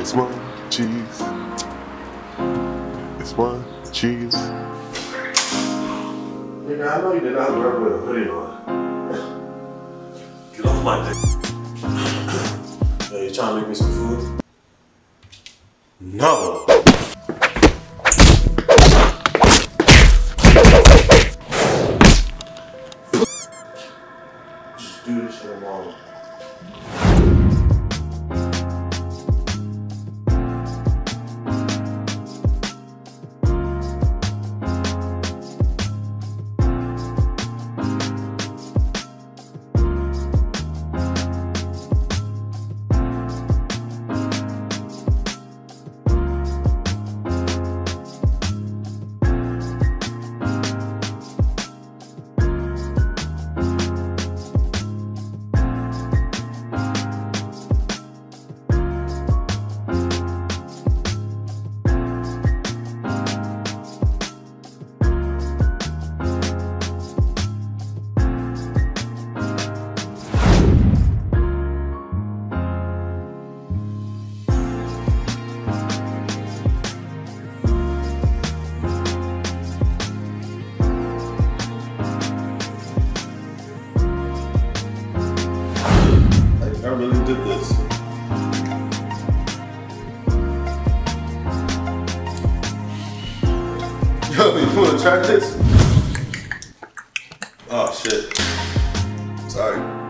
It's one cheese. It's one cheese. Nigga, I know you did not work with a hoodie on. Get off my dick. hey, you trying to make me some food? No. Just do this shit alone. Did this. Yo, you wanna try this? Oh shit. Sorry.